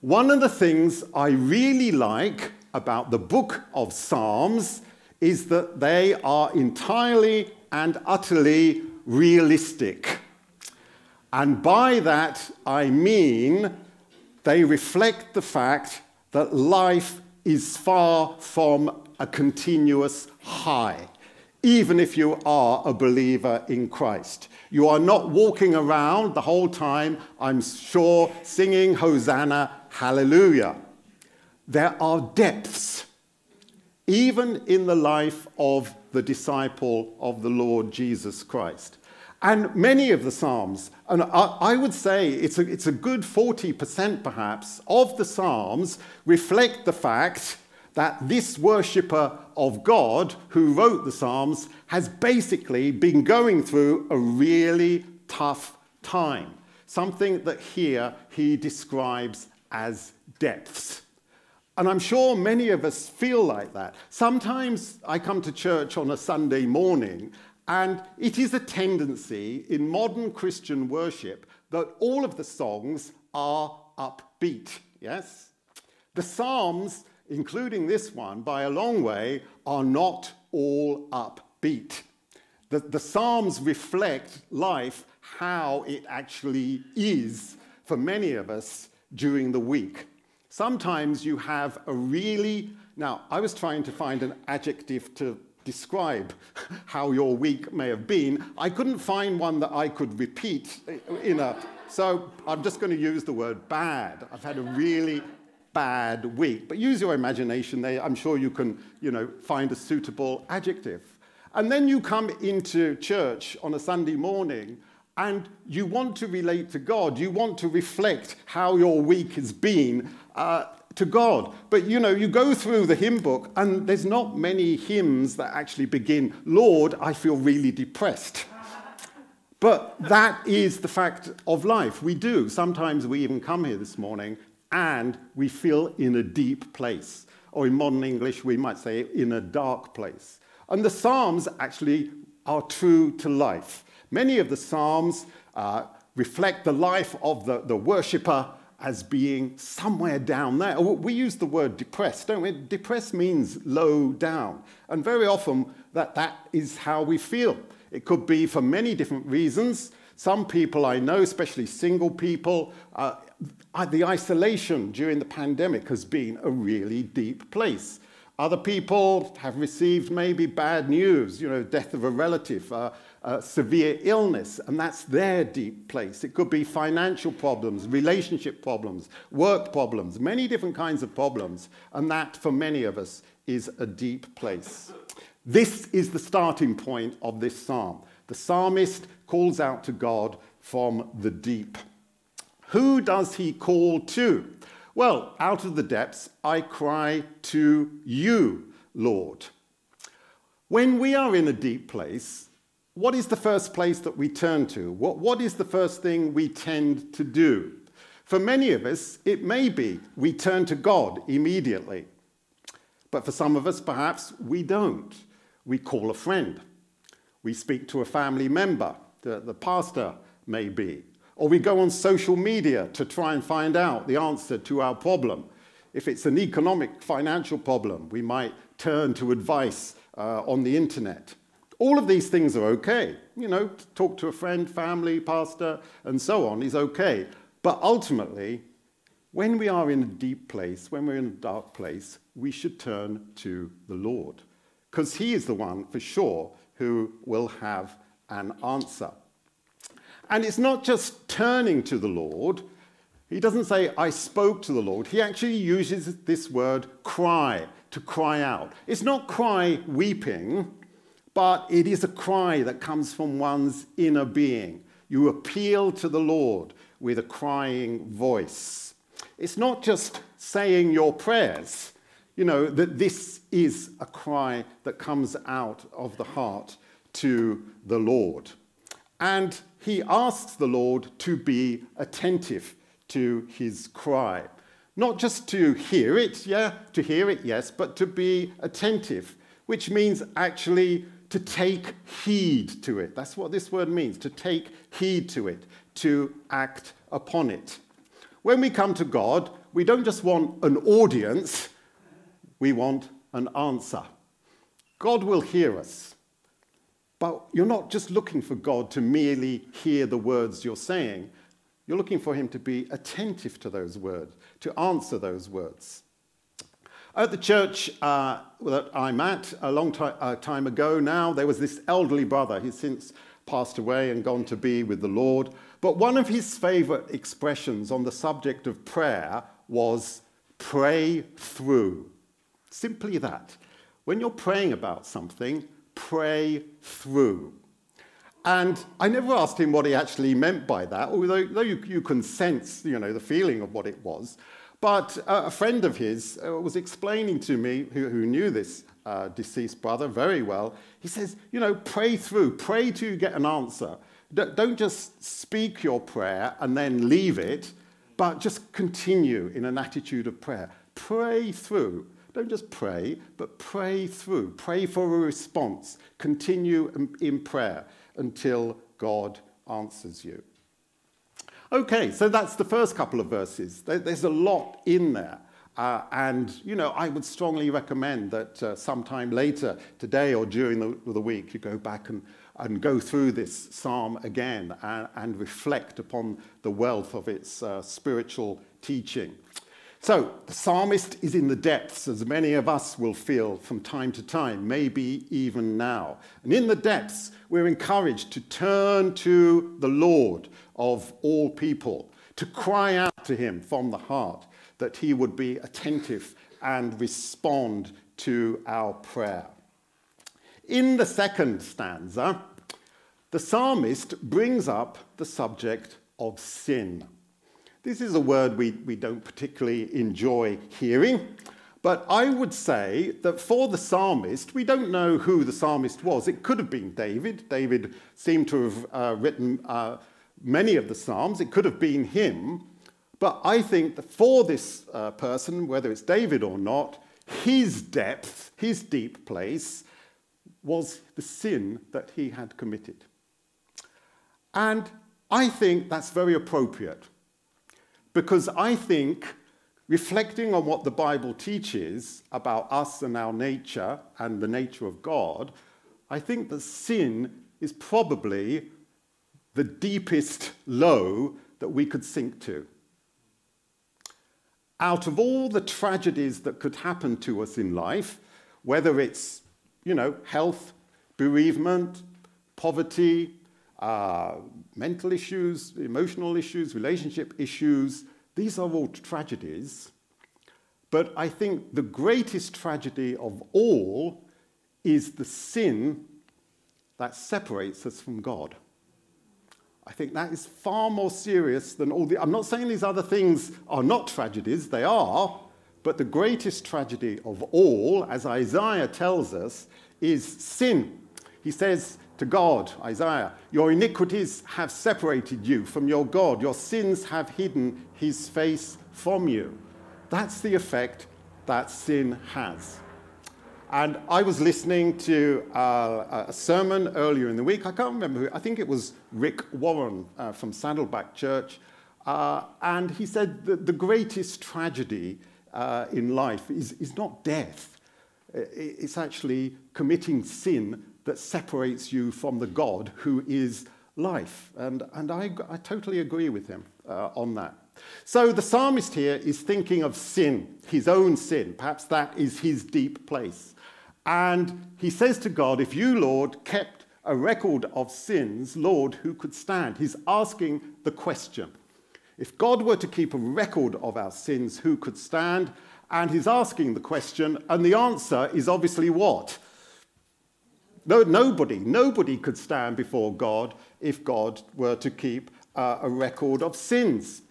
One of the things I really like about the book of Psalms is that they are entirely and utterly realistic. And by that, I mean they reflect the fact that life is far from a continuous high, even if you are a believer in Christ. You are not walking around the whole time, I'm sure, singing Hosanna, Hallelujah. There are depths, even in the life of the disciple of the Lord Jesus Christ. And many of the Psalms, and I would say it's a, it's a good 40% perhaps, of the Psalms reflect the fact that this worshipper of God who wrote the Psalms has basically been going through a really tough time. Something that here he describes as depths. And I'm sure many of us feel like that. Sometimes I come to church on a Sunday morning, and it is a tendency in modern Christian worship that all of the songs are upbeat, yes? The Psalms, including this one, by a long way, are not all upbeat. The, the Psalms reflect life how it actually is for many of us during the week. Sometimes you have a really, now I was trying to find an adjective to describe how your week may have been. I couldn't find one that I could repeat in a, so I'm just going to use the word bad. I've had a really bad week. But use your imagination there. I'm sure you can, you know, find a suitable adjective. And then you come into church on a Sunday morning and you want to relate to God. You want to reflect how your week has been uh, to God. But you know, you go through the hymn book, and there's not many hymns that actually begin, Lord, I feel really depressed. But that is the fact of life. We do. Sometimes we even come here this morning and we feel in a deep place. Or in modern English, we might say in a dark place. And the Psalms actually are true to life. Many of the Psalms uh, reflect the life of the, the worshipper as being somewhere down there. We use the word depressed, don't we? Depressed means low down. And very often that, that is how we feel. It could be for many different reasons. Some people I know, especially single people, uh, the isolation during the pandemic has been a really deep place. Other people have received maybe bad news, you know, death of a relative, uh, uh, severe illness, and that's their deep place. It could be financial problems, relationship problems, work problems, many different kinds of problems, and that for many of us is a deep place. This is the starting point of this psalm. The psalmist calls out to God from the deep. Who does he call to? Well, out of the depths, I cry to you, Lord. When we are in a deep place, what is the first place that we turn to? What, what is the first thing we tend to do? For many of us, it may be we turn to God immediately. But for some of us, perhaps we don't. We call a friend. We speak to a family member, the, the pastor maybe. Or we go on social media to try and find out the answer to our problem. If it's an economic, financial problem, we might turn to advice uh, on the internet. All of these things are okay. You know, talk to a friend, family, pastor, and so on is okay. But ultimately, when we are in a deep place, when we're in a dark place, we should turn to the Lord. Because He is the one, for sure, who will have an answer. And it's not just turning to the Lord. He doesn't say, I spoke to the Lord. He actually uses this word cry, to cry out. It's not cry weeping, but it is a cry that comes from one's inner being. You appeal to the Lord with a crying voice. It's not just saying your prayers, you know, that this is a cry that comes out of the heart to the Lord. And he asks the Lord to be attentive to his cry. Not just to hear it, yeah, to hear it, yes, but to be attentive, which means actually to take heed to it. That's what this word means, to take heed to it, to act upon it. When we come to God, we don't just want an audience, we want an answer. God will hear us. But you're not just looking for God to merely hear the words you're saying. You're looking for him to be attentive to those words, to answer those words. At the church uh, that I'm at, a long time, uh, time ago now, there was this elderly brother. He's since passed away and gone to be with the Lord. But one of his favorite expressions on the subject of prayer was pray through. Simply that. When you're praying about something, pray through. And I never asked him what he actually meant by that, although, you, you can sense you know, the feeling of what it was. But uh, a friend of his uh, was explaining to me, who, who knew this uh, deceased brother very well, he says, you know, pray through, pray till you get an answer. D don't just speak your prayer and then leave it, but just continue in an attitude of prayer. Pray through. Don't just pray, but pray through. Pray for a response. Continue in prayer until God answers you. Okay, so that's the first couple of verses. There's a lot in there. Uh, and, you know, I would strongly recommend that uh, sometime later, today or during the, the, week, you go back and, and go through this psalm again and, and reflect upon the wealth of its uh, spiritual teaching. So, the psalmist is in the depths, as many of us will feel from time to time, maybe even now. And in the depths, we're encouraged to turn to the Lord of all people, to cry out to him from the heart that he would be attentive and respond to our prayer. In the second stanza, the psalmist brings up the subject of sin. This is a word we, we don't particularly enjoy hearing, but I would say that for the psalmist, we don't know who the psalmist was. It could have been David. David seemed to have uh, written uh, many of the psalms. It could have been him. But I think that for this uh, person, whether it's David or not, his depth, his deep place, was the sin that he had committed. And I think that's very appropriate because I think reflecting on what the Bible teaches about us and our nature and the nature of God, I think that sin is probably the deepest low that we could sink to. Out of all the tragedies that could happen to us in life, whether it's, you know, health, bereavement, poverty, uh, mental issues, emotional issues, relationship issues. These are all tragedies. But I think the greatest tragedy of all is the sin that separates us from God. I think that is far more serious than all the. I'm not saying these other things are not tragedies, they are, but the greatest tragedy of all, as Isaiah tells us, is sin. He says, to God, Isaiah, Your iniquities have separated you from your God. Your sins have hidden his face from you. That's the effect that sin has. And I was listening to uh, a sermon earlier in the week. I can't remember who, I think it was Rick Warren uh, from Saddleback Church. Uh, and he said that the greatest tragedy uh, in life is, is not death, it's actually committing sin that separates you from the God who is life. And, and I, I totally agree with him uh, on that. So the psalmist here is thinking of sin, his own sin. Perhaps that is his deep place. And he says to God, If you, Lord, kept a record of sins, Lord, who could stand? He's asking the question. If God were to keep a record of our sins, who could stand? And he's asking the question, and the answer is obviously what? No, nobody, nobody could stand before God if God were to keep uh, a record of sins.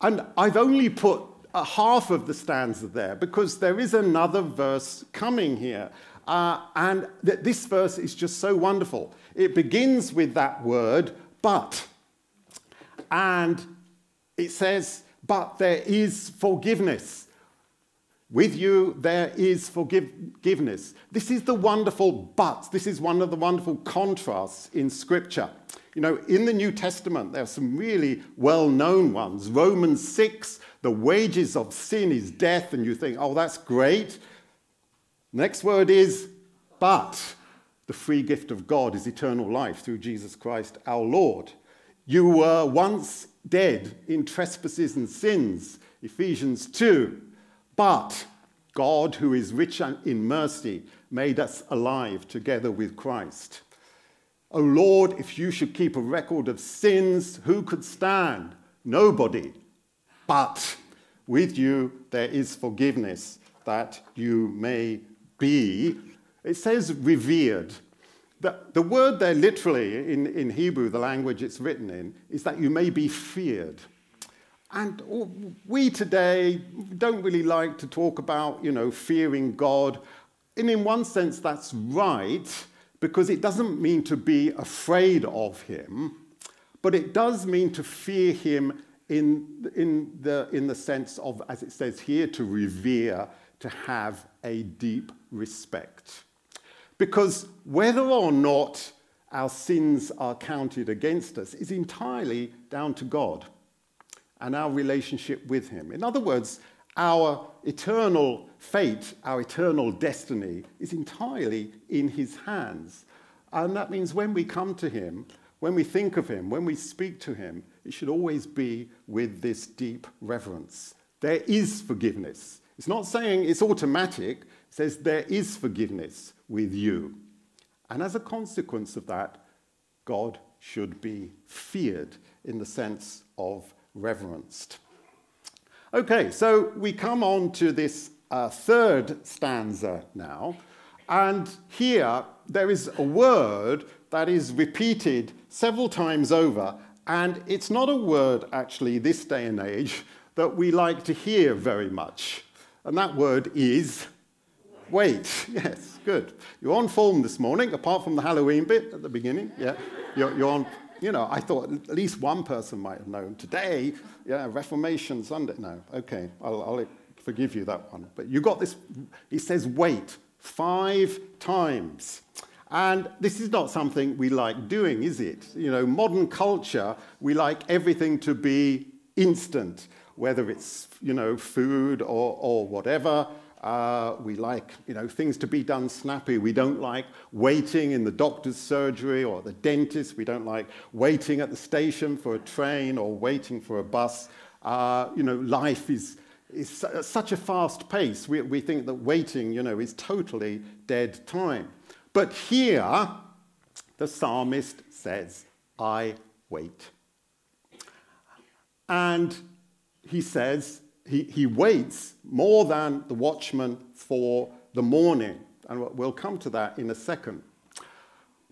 And I've only put a half of the stanza there because there is another verse coming here. Uh, and th this verse is just so wonderful. It begins with that word, but. And it says, but there is forgiveness. With you there is forgiveness. This is the wonderful but. This is one of the wonderful contrasts in Scripture. You know, in the New Testament, there are some really well known ones. Romans 6, the wages of sin is death, and you think, oh, that's great. Next word is but. The free gift of God is eternal life through Jesus Christ our Lord. You were once dead in trespasses and sins, Ephesians 2. But God, who is rich in mercy, made us alive together with Christ. O Lord, if you should keep a record of sins, who could stand? Nobody. But with you there is forgiveness that you may be. It says revered. The, the word there, literally, in, in Hebrew, the language it's written in, is that you may be feared. And we today don't really like to talk about, you know, fearing God. And in one sense, that's right, because it doesn't mean to be afraid of him, but it does mean to fear him in, in, the, in the sense of, as it says here, to revere, to have a deep respect. Because whether or not our sins are counted against us is entirely down to God and our relationship with Him. In other words, our eternal fate, our eternal destiny is entirely in His hands. And that means when we come to Him, when we think of Him, when we speak to Him, it should always be with this deep reverence. There is forgiveness. It's not saying it's automatic, it says there is forgiveness with you. And as a consequence of that, God should be feared in the sense of reverenced. Okay, so we come on to this uh, third stanza now, and here there is a word that is repeated several times over, and it's not a word actually this day and age that we like to hear very much. And that word is wait. Yes, good. You're on form this morning, apart from the Halloween bit at the beginning. Yeah, you're, you're on you know, I thought at least one person might have known. Today, yeah, Reformation Sunday. No, okay, I'll, I'll forgive you that one. But you got this, he says wait five times. And this is not something we like doing, is it? You know, modern culture, we like everything to be instant, whether it's, you know, food or, or whatever. Uh, we like you know, things to be done snappy. We don't like waiting in the doctor's surgery or the dentist. We don't like waiting at the station for a train or waiting for a bus. Uh, you know, life is, is such a fast pace. We, we think that waiting you know, is totally dead time. But here, the psalmist says, I wait. And he says, he, he waits more than the watchman for the morning. And we'll come to that in a second.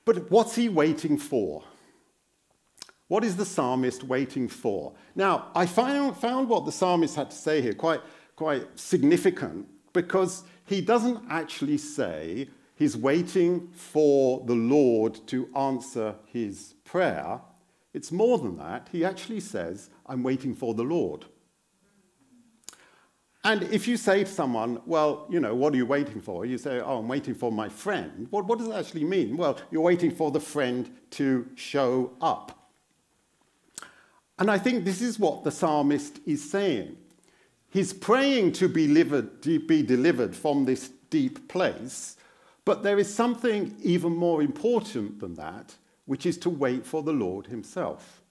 But what's he waiting for? What is the psalmist waiting for? Now, I found, found what the psalmist had to say here quite, quite significant because he doesn't actually say he's waiting for the Lord to answer his prayer. It's more than that. He actually says, I'm waiting for the Lord. And if you say to someone, well, you know, what are you waiting for? You say, oh, I'm waiting for my friend. What, what does that actually mean? Well, you're waiting for the friend to show up. And I think this is what the psalmist is saying. He's praying to be delivered, to be delivered from this deep place, but there is something even more important than that, which is to wait for the Lord himself.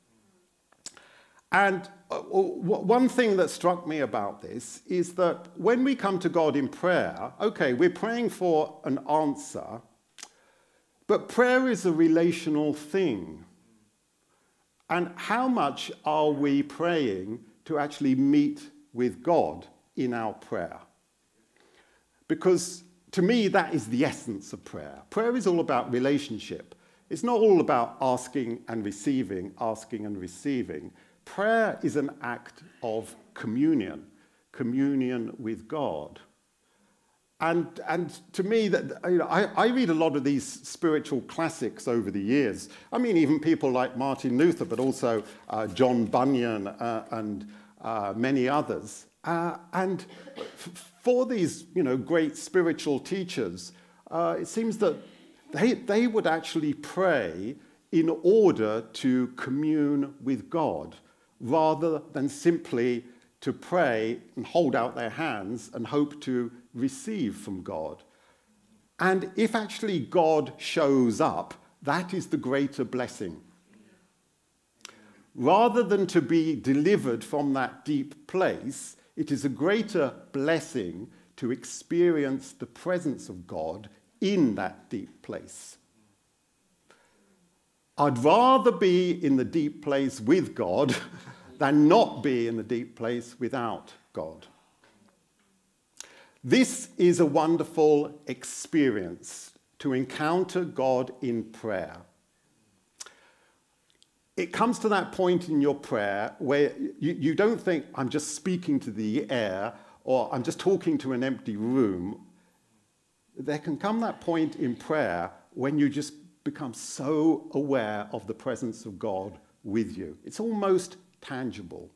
And Uh, one thing that struck me about this is that when we come to God in prayer, okay, we're praying for an answer, but prayer is a relational thing. And how much are we praying to actually meet with God in our prayer? Because to me, that is the essence of prayer. Prayer is all about relationship. It's not all about asking and receiving, asking and receiving. Prayer is an act of communion, communion with God. And, and to me, that, you know, I, I read a lot of these spiritual classics over the years. I mean, even people like Martin Luther, but also uh, John Bunyan uh, and uh, many others. Uh, and for these you know, great spiritual teachers, uh, it seems that they, they would actually pray in order to commune with God rather than simply to pray and hold out their hands and hope to receive from God. And if actually God shows up, that is the greater blessing. Rather than to be delivered from that deep place, it is a greater blessing to experience the presence of God in that deep place. I'd rather be in the deep place with God than not be in the deep place without God. This is a wonderful experience to encounter God in prayer. It comes to that point in your prayer where you, you don't think, I'm just speaking to the air or I'm just talking to an empty room. There can come that point in prayer when you just become so aware of the presence of God with you. It's almost tangible.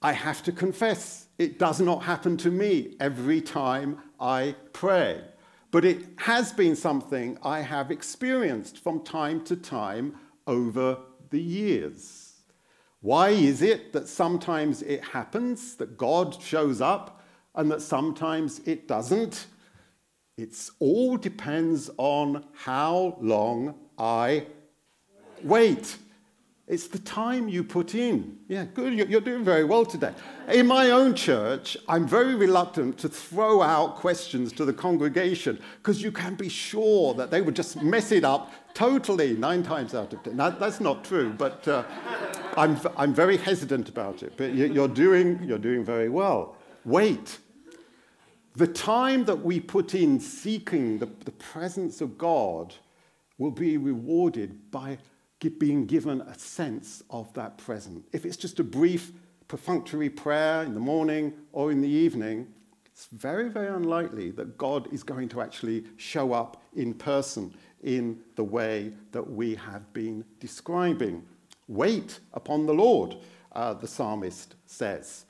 I have to confess, it does not happen to me every time I pray. But it has been something I have experienced from time to time over the years. Why is it that sometimes it happens, that God shows up, and that sometimes it doesn't? It all depends on how long I wait. It's the time you put in. Yeah, good. You're doing very well today. In my own church, I'm very reluctant to throw out questions to the congregation because you can be sure that they would just mess it up totally nine times out of ten. Now, that's not true, but uh, I'm, I'm very hesitant about it. But you're doing, you're doing very well. Wait. The time that we put in seeking the, the presence of God will be rewarded by being given a sense of that presence. If it's just a brief, perfunctory prayer in the morning or in the evening, it's very, very unlikely that God is going to actually show up in person in the way that we have been describing. Wait upon the Lord, uh, the psalmist says.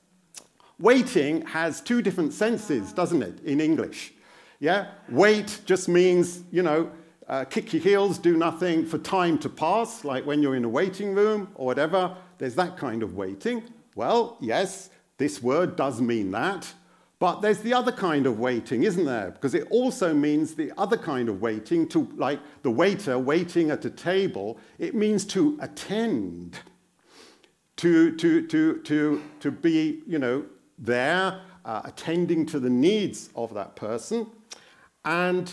Waiting has two different senses, doesn't it, in English? Yeah? Wait just means, you know, uh, kick your heels, do nothing for time to pass, like when you're in a waiting room or whatever. There's that kind of waiting. Well, yes, this word does mean that. But there's the other kind of waiting, isn't there? Because it also means the other kind of waiting, to like the waiter waiting at a table. It means to attend, to, to, to, to, to be, you know, there, uh, attending to the needs of that person. And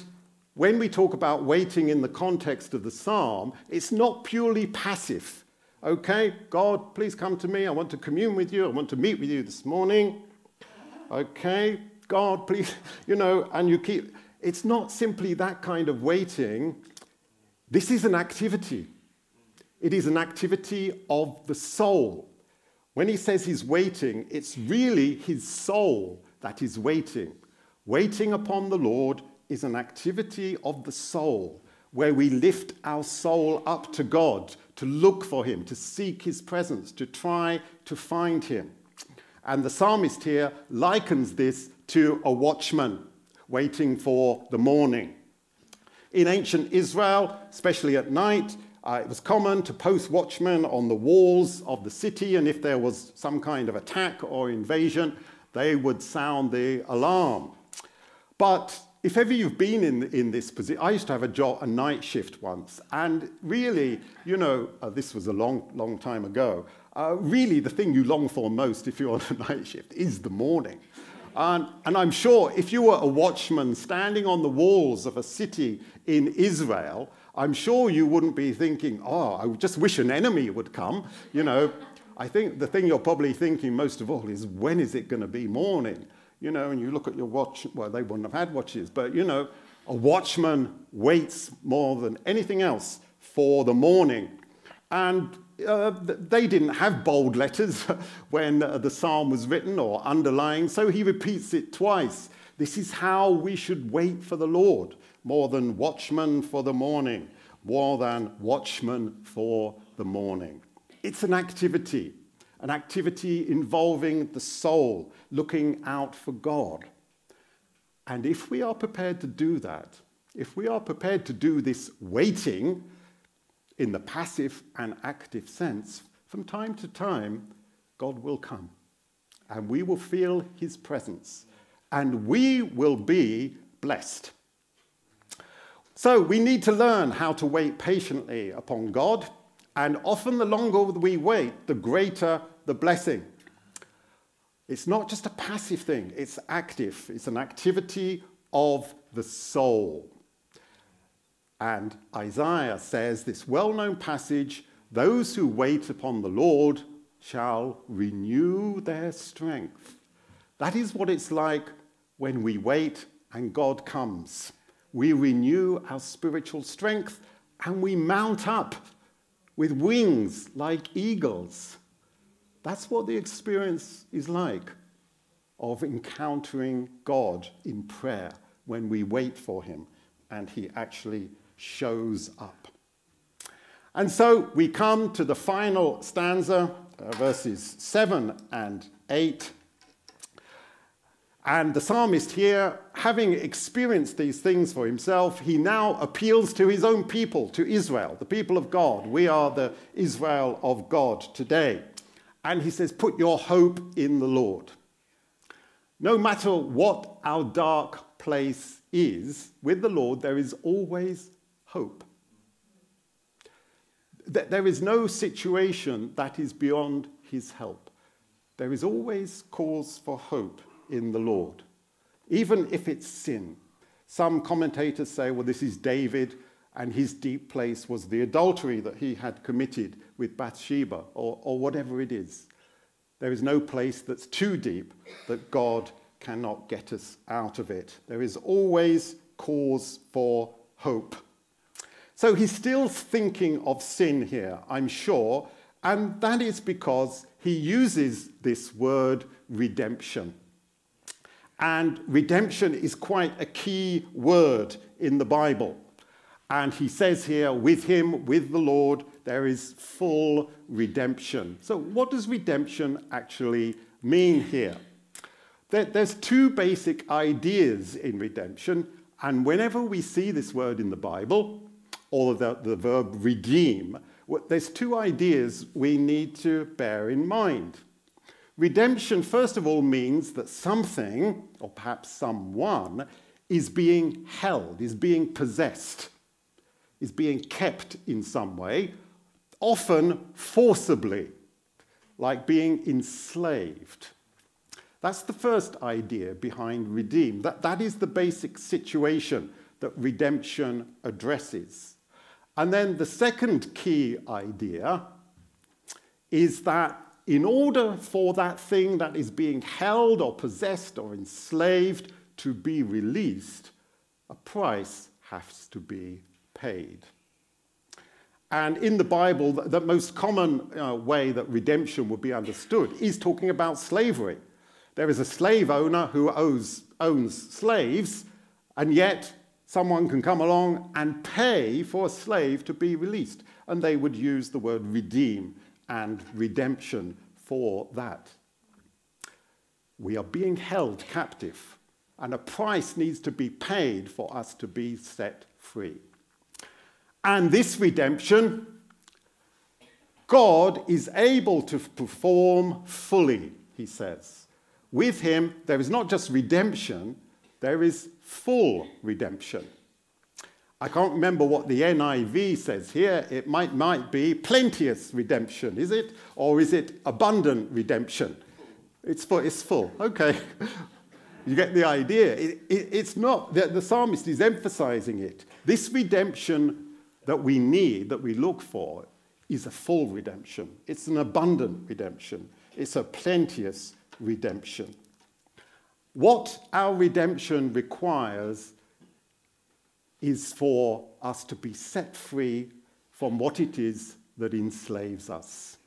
when we talk about waiting in the context of the psalm, it's not purely passive. Okay, God, please come to me. I want to commune with you. I want to meet with you this morning. Okay, God, please, you know, and you keep. It's not simply that kind of waiting. This is an activity. It is an activity of the soul. When he says he's waiting, it's really his soul that is waiting. Waiting upon the Lord is an activity of the soul where we lift our soul up to God to look for him, to seek his presence, to try to find him. And the psalmist here likens this to a watchman waiting for the morning. In ancient Israel, especially at night, uh, it was common to post watchmen on the walls of the city, and if there was some kind of attack or invasion, they would sound the alarm. But if ever you've been in, in this position, I used to have a job, a night shift once, and really, you know, uh, this was a long, long time ago. Uh, really, the thing you long for most if you're on a night shift is the morning. And, and I'm sure if you were a watchman standing on the walls of a city in Israel, I'm sure you wouldn't be thinking, oh, I just wish an enemy would come. You know, I think the thing you're probably thinking most of all is, when is it going to be morning? You know, and you look at your watch, well, they wouldn't have had watches, but you know, a watchman waits more than anything else for the morning. And uh, they didn't have bold letters when uh, the psalm was written or underlying, so he repeats it twice. This is how we should wait for the Lord more than watchman for the morning, more than watchman for the morning. It's an activity. an activity involving the soul, looking out for God. And if we are prepared to do that, if we are prepared to do this waiting in the passive and active sense, from time to time, God will come and we will feel his presence and we will be blessed. So we need to learn how to wait patiently upon God, and often the longer we wait, the greater the blessing. It's not just a passive thing, it's active. It's an activity of the soul. And Isaiah says this well known passage those who wait upon the Lord shall renew their strength. That is what it's like when we wait and God comes. We renew our spiritual strength and we mount up with wings like eagles. That's what the experience is like of encountering God in prayer when we wait for Him and He actually shows up. And so we come to the final stanza, uh, verses 7 and 8. And the psalmist here, having experienced these things for himself, he now appeals to his own people, to Israel, the people of God. We are the Israel of God today. And he says, Put your hope in the Lord. No matter what our dark place is, with the Lord, there is always hope. There is no situation that is beyond his help. There is always cause for hope in the Lord, even if it's sin. Some commentators say, well, this is David, and his deep place was the adultery that he had committed with Bathsheba, or, or whatever it is. There is no place that's too deep that God cannot get us out of it. There is always cause for hope. So he's still thinking of sin here, I'm sure, and that is because he uses this word redemption. And redemption is quite a key word in the Bible. And he says here, with him, with the Lord, there is full redemption. So, what does redemption actually mean here? There's two basic ideas in redemption, and whenever we see this word in the Bible, or the, the verb redeem, there's two ideas we need to bear in mind. Redemption, first of all, means that something, or perhaps someone, is being held, is being possessed, is being kept in some way, often forcibly, like being enslaved. That's the first idea behind redeem. That, that is the basic situation that redemption addresses. And then the second key idea is that in order for that thing that is being held or possessed or enslaved to be released, a price has to be paid. And in the Bible, the most common uh, way that redemption would be understood is talking about slavery. There is a slave owner who owes, owns slaves, and yet someone can come along and pay for a slave to be released. And they would use the word redeem and redemption for that. We are being held captive, and a price needs to be paid for us to be set free. And this redemption, God is able to perform fully, he says. With him, there is not just redemption, there is full redemption. I can't remember what the NIV says here. It might, might be plenteous redemption, is it? Or is it abundant redemption? It's full. It's full. Okay. you get the idea. It, it, it's not, the, the psalmist is emphasizing it. This redemption that we need, that we look for, is a full redemption. It's an abundant redemption. It's a plenteous redemption. What our redemption requires is for us to be set free from what it is that enslaves us.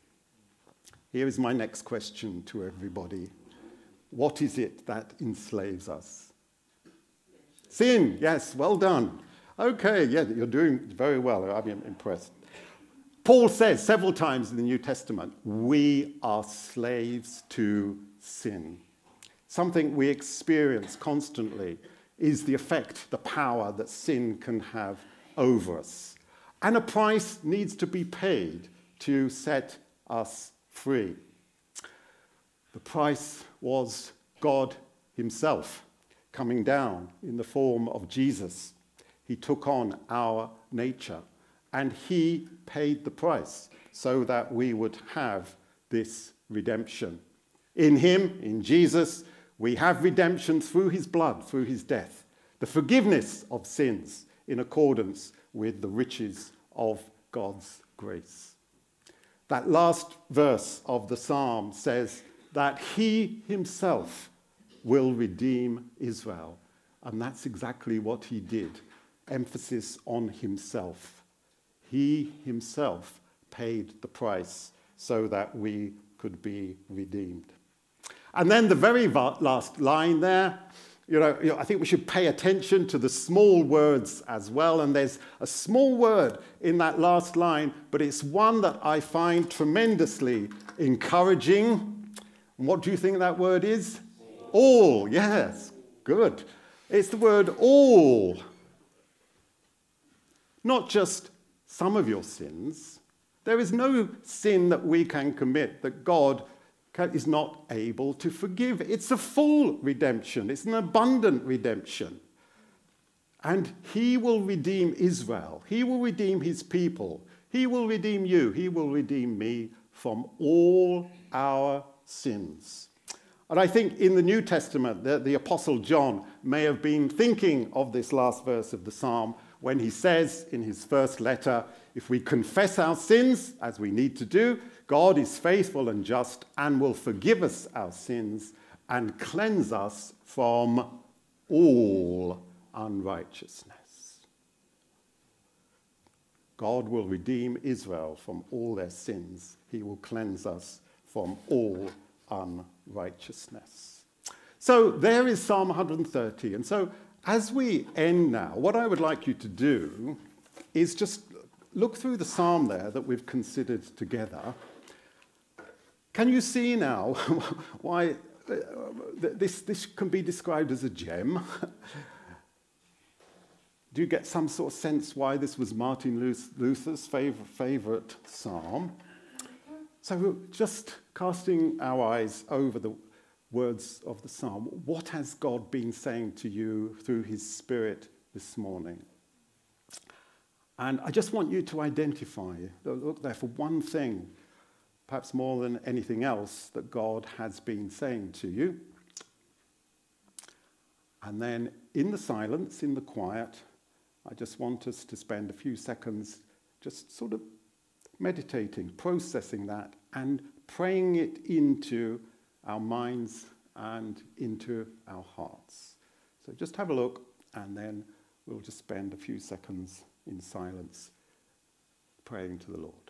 Here is my next question to everybody What is it that enslaves us? Sin, yes, well done. Okay, yeah, you're doing very well. I'm impressed. Paul says several times in the New Testament, we are slaves to sin. Something we experience constantly is the effect, the power that sin can have over us. And a price needs to be paid to set us free. The price was God Himself coming down in the form of Jesus. He took on our nature and He paid the price so that we would have this redemption. In Him, in Jesus, we have redemption through His blood, through His death, the forgiveness of sins in accordance with the riches of God's grace. That last verse of the psalm says that He Himself will redeem Israel. And that's exactly what He did. Emphasis on Himself. He Himself paid the price so that we could be redeemed. And then the very last line there you know, you know, I think we should pay attention to the small words as well. And there's a small word in that last line, but it's one that I find tremendously encouraging. And what do you think that word is? All, all. yes, good. It's the word all. Not just some of your sins. There is no sin that we can commit that God is not able to forgive. It's a full redemption, it's an abundant redemption. And he will redeem Israel, he will redeem his people, he will redeem you, he will redeem me from all our sins. And I think in the New Testament, the, the, Apostle John may have been thinking of this last verse of the psalm when he says in his first letter, If we confess our sins, as we need to do, God is faithful and just and will forgive us our sins and cleanse us from all unrighteousness. God will redeem Israel from all their sins. He will cleanse us from all unrighteousness. So there is Psalm 130. And so as we end now, what I would like you to do is just look through the psalm there that we've considered together can you see now why uh, this, this can be described as a gem? Do you get some sort of sense why this was Martin Luther's favorite, favorite psalm? So, just casting our eyes over the words of the psalm, what has God been saying to you through his Spirit this morning? And I just want you to identify, look there for one thing perhaps more than anything else, that God has been saying to you. And then in the silence, in the quiet, I just want us to spend a few seconds just sort of meditating, processing that, and praying it into our minds and into our hearts. So just have a look, and then we'll just spend a few seconds in silence praying to the Lord.